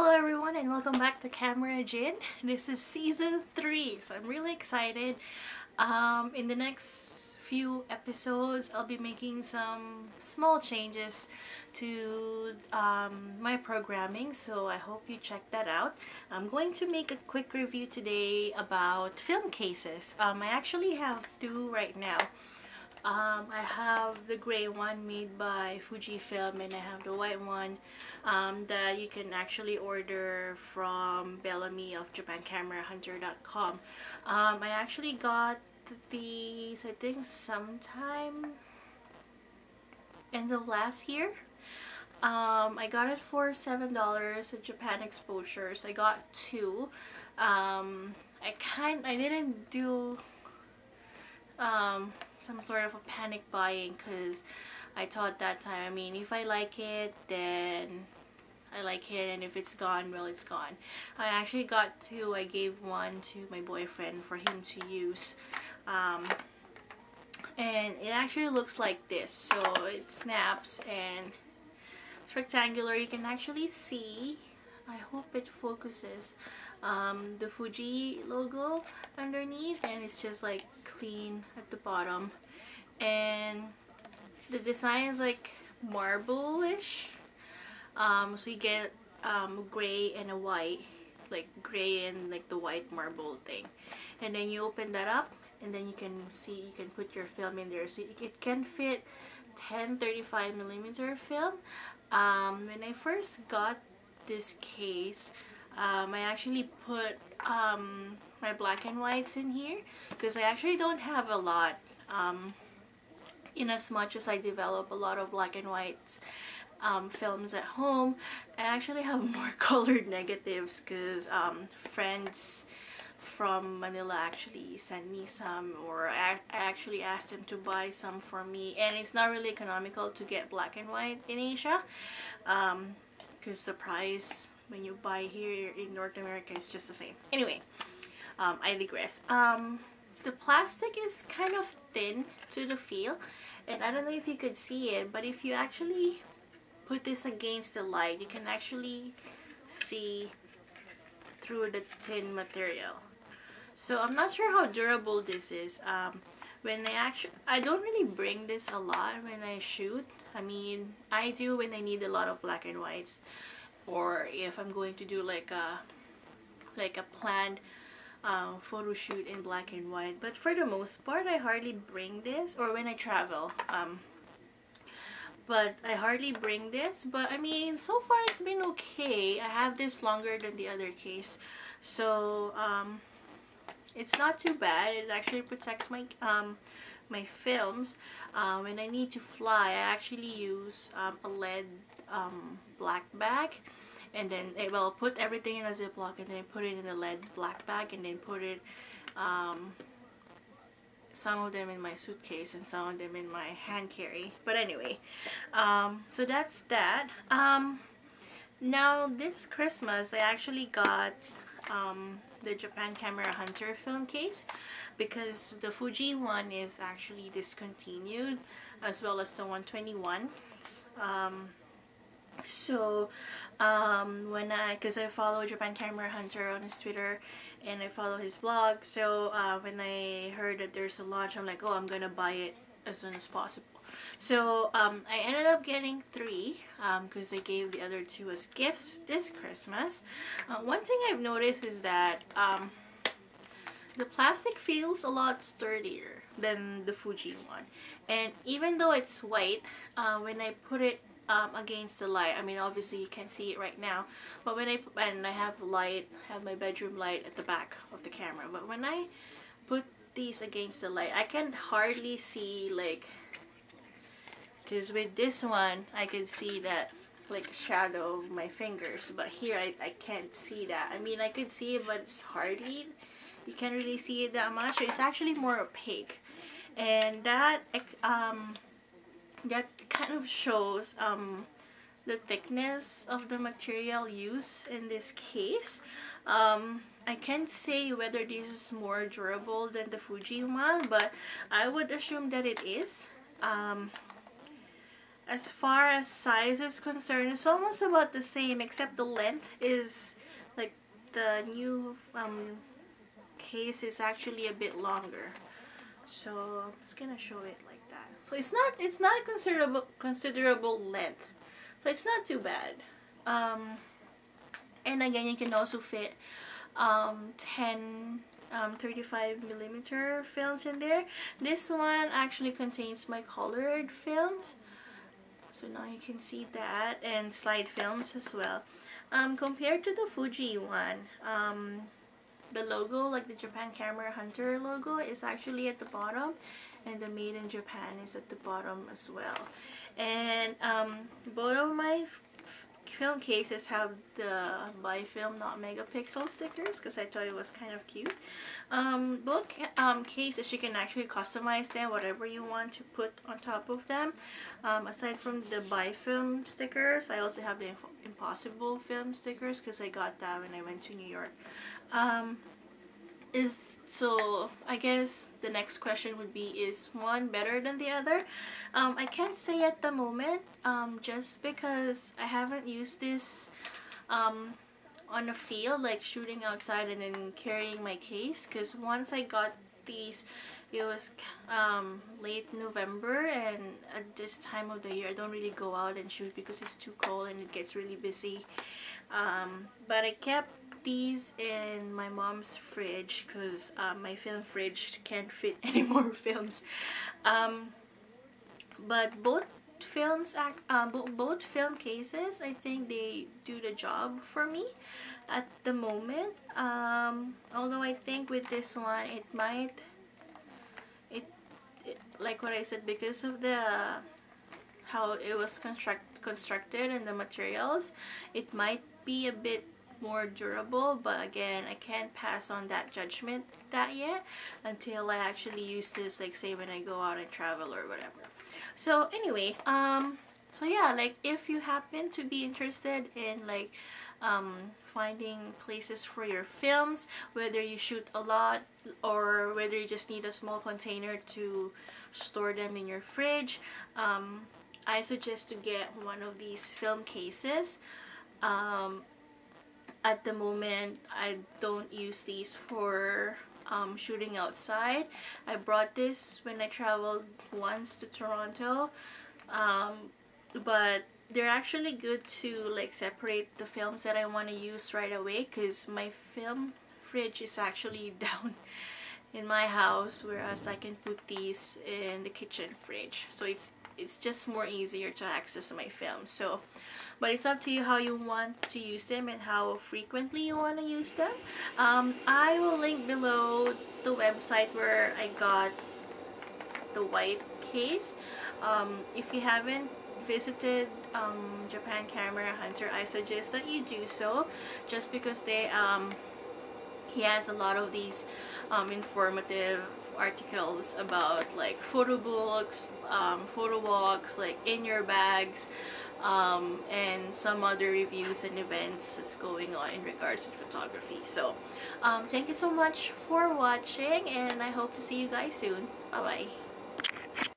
Hello everyone and welcome back to Camera Jin. This is season 3 so I'm really excited. Um, in the next few episodes I'll be making some small changes to um, my programming so I hope you check that out. I'm going to make a quick review today about film cases. Um, I actually have two right now. Um, I have the gray one made by Fujifilm and I have the white one um, that you can actually order from Bellamy of JapanCameraHunter.com. Um, I actually got these I think sometime end of last year. Um, I got it for $7 at Japan Exposures. I got two. Um, I kind I didn't do um, some sort of a panic buying because I thought that time, I mean, if I like it, then I like it and if it's gone, well, it's gone. I actually got two. I gave one to my boyfriend for him to use. Um, and it actually looks like this. So it snaps and it's rectangular. You can actually see, I hope it focuses, um, the Fuji logo underneath and it's just like clean at the bottom. And the design is like marble-ish um, so you get um, gray and a white like gray and like the white marble thing. And then you open that up and then you can see you can put your film in there. So it can fit 10 35 millimeter film. Um, when I first got this case um, I actually put um, my black and whites in here because I actually don't have a lot um, in as much as I develop a lot of black and whites um, films at home. I actually have more colored negatives because um, friends from Manila actually sent me some or I, I actually asked them to buy some for me and it's not really economical to get black and white in Asia because the price when you buy here in North America is just the same. Anyway um, I digress. Um, the plastic is kind of thin to the feel and I don't know if you could see it but if you actually put this against the light you can actually see through the thin material. So I'm not sure how durable this is. Um, when I actually I don't really bring this a lot when I shoot. I mean I do when I need a lot of black and whites or if I'm going to do like a like a planned um, photo shoot in black and white. But for the most part I hardly bring this or when I travel um, but I hardly bring this. But I mean so far it's been okay. I have this longer than the other case. So um, it's not too bad. It actually protects my um, my films. Uh, when I need to fly. I actually use um, a lead um, black bag. And then it will put everything in a ziploc and then put it in a lead black bag and then put it um, some of them in my suitcase and some of them in my hand carry. But anyway um, so that's that. Um, now this Christmas I actually got um, the Japan Camera Hunter film case because the Fuji one is actually discontinued as well as the 121 um, so um, when I because I follow Japan Camera Hunter on his Twitter and I follow his blog so uh, when I heard that there's a launch I'm like oh I'm gonna buy it as soon as possible so um, I ended up getting three because um, I gave the other two as gifts this Christmas uh, one thing I've noticed is that um, the plastic feels a lot sturdier than the Fuji one and even though it's white uh, when I put it um, against the light. I mean, obviously you can't see it right now, but when I and I have light, have my bedroom light at the back of the camera. But when I put these against the light, I can hardly see like, because with this one, I can see that like shadow of my fingers, but here I, I can't see that. I mean, I could see it, but it's hardly, you can't really see it that much. It's actually more opaque. And that, um, that kind of shows um, the thickness of the material used in this case. Um, I can't say whether this is more durable than the Fuji one, but I would assume that it is. Um, as far as size is concerned, it's almost about the same except the length is like the new um, case is actually a bit longer. So I'm just gonna show it like that. So it's not it's not a considerable considerable length. So it's not too bad. Um, and again, you can also fit um, 10 um, 35 millimeter films in there. This one actually contains my colored films. So now you can see that and slide films as well. Um, compared to the Fuji one, um, the logo, like the Japan Camera Hunter logo, is actually at the bottom and the Made in Japan is at the bottom as well. And um, both of my film cases have the Buy Film not megapixel stickers because I thought it was kind of cute. Um, both um, cases you can actually customize them whatever you want to put on top of them. Um, aside from the Buy Film stickers, I also have the Impossible film stickers because I got that when I went to New York. Um, is so I guess the next question would be is one better than the other? Um, I can't say at the moment um, just because I haven't used this um, on a field like shooting outside and then carrying my case because once I got these it was um, late November and at this time of the year I don't really go out and shoot because it's too cold and it gets really busy. Um, but I kept these in my mom's fridge because uh, my film fridge can't fit any more films. Um, but both films act uh, both film cases I think they do the job for me at the moment. Um, although I think with this one it might it, it like what I said because of the how it was construct constructed and the materials it might be a bit more durable but again I can't pass on that judgment that yet until I actually use this like say when I go out and travel or whatever. So anyway um so yeah like if you happen to be interested in like um, finding places for your films whether you shoot a lot or whether you just need a small container to store them in your fridge um, I suggest to get one of these film cases. Um, at the moment I don't use these for um, shooting outside. I brought this when I traveled once to Toronto um, but they're actually good to like separate the films that I want to use right away because my film fridge is actually down in my house whereas I can put these in the kitchen fridge. So it's it's just more easier to access my films so but it's up to you how you want to use them and how frequently you want to use them. Um, I will link below the website where I got the white case. Um, if you haven't visited um, Japan Camera Hunter I suggest that you do so just because they um, he has a lot of these um, informative articles about like photo books, um, photo walks, like in your bags, um, and some other reviews and events that's going on in regards to photography. So um, thank you so much for watching and I hope to see you guys soon. Bye bye.